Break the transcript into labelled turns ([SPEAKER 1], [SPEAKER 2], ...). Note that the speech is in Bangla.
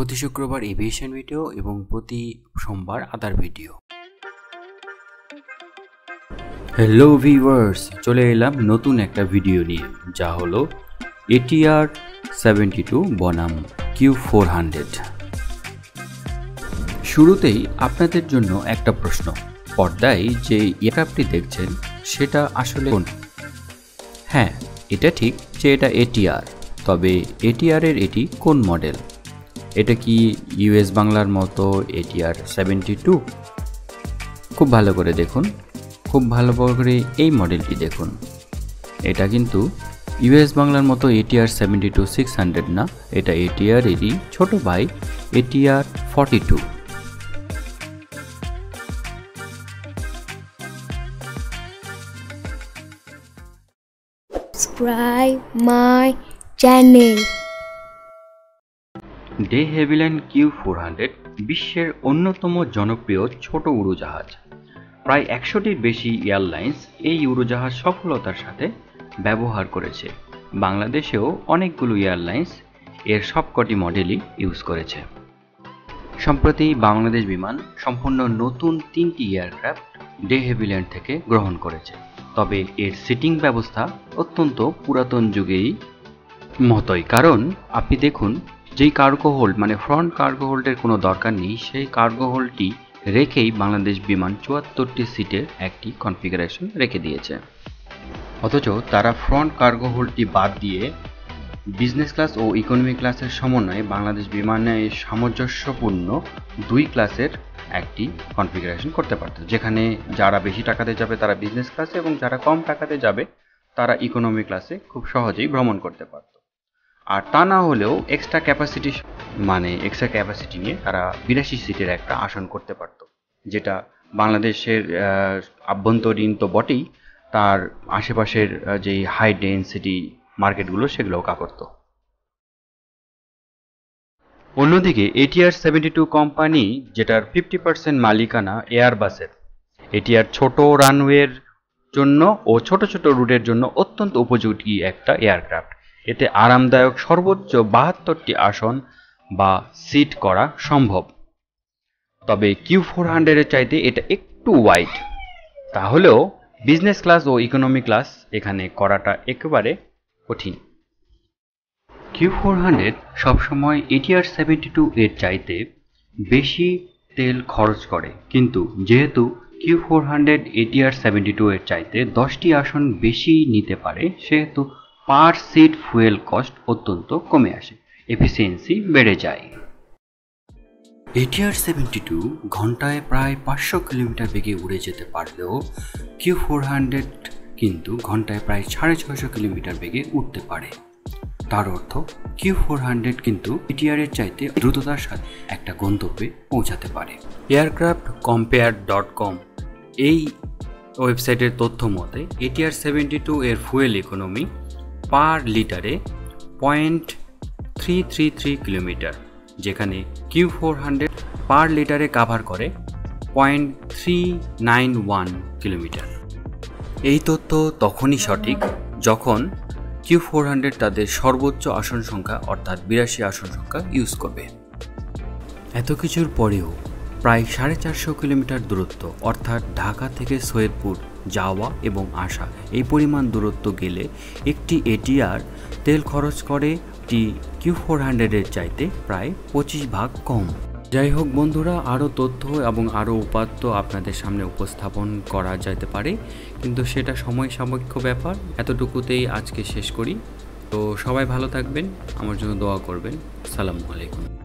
[SPEAKER 1] প্রতি শুক্রবার এভিয়েশন ভিডিও এবং প্রতি সোমবার আদার ভিডিও। হ্যালো ভিউয়ার্স চলে এলাম নতুন একটা ভিডিও নিয়ে, যা হলো এটিআর সেভেন্টি টু বনাম কিউ ফোর হান্ড্রেড শুরুতেই আপনাদের জন্য একটা প্রশ্ন, পর্দায় যে এয়ারক্রাফটটি দেখছেন, সেটা আসলে কোন? হ্যাঁ এটা ঠিক যে এটা এটিআর তবে এটিআরের এটি কোন মডেল এটা কি ইউএস বাংলার মতো এটিআর সেভেন্টি টু খুব ভালো করে দেখুন। খুব ভালো করে এই মডেলটি দেখুন। এটা কিন্তু ইউএস বাংলার মতো ATR seventy two six hundred না, এটা এটিআর এরই ছোটো ভাই ATR forty two
[SPEAKER 2] subscribe my channel
[SPEAKER 1] de Havilland Q four hundred, বিশ্বের অন্যতম জনপ্রিয় ছোট উড়োজাহাজ। প্রায় একশোটির বেশি এয়ারলাইন্স এই উড়োজাহাজ সফলতার সাথে ব্যবহার করেছে। বাংলাদেশেও অনেকগুলো এয়ারলাইন্স এর সবকটি মডেলই ইউজ করেছে। সম্প্রতি বাংলাদেশ বিমান সম্পূর্ণ নতুন তিনটি এয়ারক্রাফট ডে হেভিল্যান্ড থেকে গ্রহণ করেছে। তবে এর সিটিং ব্যবস্থা অত্যন্ত পুরাতন যুগেই মতোই। কারণ, আপনি দেখুন যেই কার্গো হোল্ড মানে ফ্রন্ট কার্গো হোল্ডের কোনো দরকার নেই, সেই কার্গো হোল্ডটি রেখেই বাংলাদেশ বিমান চুয়াত্তরটি সিটের একটি কনফিগারেশন রেখে দিয়েছে। অথচ তারা ফ্রন্ট কার্গো হোল্ডটি বাদ দিয়ে বিজনেস ক্লাস ও ইকোনমি ক্লাসের সমন্বয়ে বাংলাদেশ বিমানের সামঞ্জস্যপূর্ণ দুই ক্লাসের একটি কনফিগারেশন করতে পারত। যেখানে যারা বেশি টাকাতে যাবে তারা বিজনেস ক্লাসে এবং যারা কম টাকাতে যাবে তারা ইকোনমি ক্লাসে খুব সহজেই ভ্রমণ করতে পারত। আর তা না হলেও এক্সট্রা ক্যাপাসিটি মানে এক্সট্রা ক্যাপাসিটি নিয়ে তারা বিরাশি সিটের একটা আসন করতে পারত। যেটা বাংলাদেশের আভ্যন্তরীণ তো বটেই, তার আশেপাশের যেই হাই ডেন্সিটি মার্কেটগুলো সেগুলোও কাপড়ত অন্যদিকে এটিআর সেভেন্টি টু কোম্পানি যেটার ফিফটি পার্সেন্ট মালিকানা এয়ারবাসের এটিআর ছোট রানওয়ের জন্য ও ছোট ছোট রুটের জন্য অত্যন্ত উপযোগী একটা এয়ারক্রাফট এতে আরামদায়ক সর্বোচ্চ বাহাত্তরটি আসন বা সিট করা সম্ভব। তবে কিউ ফোর হান্ড্রেডের চাইতে এটা একটু ওয়াইড। তাহলেও বিজনেস ক্লাস ও ইকোনমি ক্লাস এখানে করাটা একেবারে কঠিন। কিউ ফোর হান্ড্রেড সবসময় এটিআর সেভেন্টি টু এর চাইতে বেশি তেল খরচ করে। কিন্তু যেহেতু Q four hundred ATR seventy two এর চাইতে দশটি আসন বেশি নিতে পারে, সেহেতু পার সিট ফুয়েল কস্ট অত্যন্ত কমে আসে। এফিসিয়েন্সি বেড়ে যায়। এটিআর সেভেন্টি টু ঘন্টায় প্রায় পাঁচশো কিলোমিটার বেগে উড়ে যেতে পারলেও কিউ ফোর হান্ড্রেড কিন্তু ঘন্টায় প্রায় সাড়ে ছয়শো কিলোমিটার বেগে উঠতে পারে। তার অর্থ কিউ ফোর হান্ড্রেড কিন্তু এটিআরের চাইতে দ্রুততার সাথে একটা গন্তব্যে পৌঁছাতে পারে। এয়ারক্রাফট কম্পেয়ার ডট কম এই ওয়েবসাইটের তথ্য মতে, এটিআর সেভেন্টি টু এর ফুয়েল ইকোনমি পার লিটারে point three three three kilometre, যেখানে কিউ ফোর হান্ড্রেড পার লিটারে কাভার করে point three nine one kilometre. এই তথ্য তখনই সঠিক যখন কিউ ফোর হান্ড্রেড তাদের সর্বোচ্চ আসন সংখ্যা, অর্থাৎ বিরাশি আসন সংখ্যা ইউজ করবে। এত কিছুর পরেও প্রায় সাড়ে চারশো কিলোমিটার দূরত্ব, অর্থাৎ ঢাকা থেকে সৈয়দপুর যাওয়া এবং আসা। এই পরিমাণ দূরত্ব গেলে একটি এটিআর তেল খরচ করে টি কিউ ফোর হান্ড্রেডের চাইতে প্রায় পঁচিশ ভাগ কম। যাই হোক বন্ধুরা, আরও তথ্য এবং আরও উপাত্ত আপনাদের সামনে উপস্থাপন করা যেতে পারে, কিন্তু সেটা সময় সাপেক্ষ ব্যাপার। এতটুকুতেই আজকে শেষ করি। তো সবাই ভালো থাকবেন, আমার জন্য দোয়া করবেন। সালামু আলাইকুম।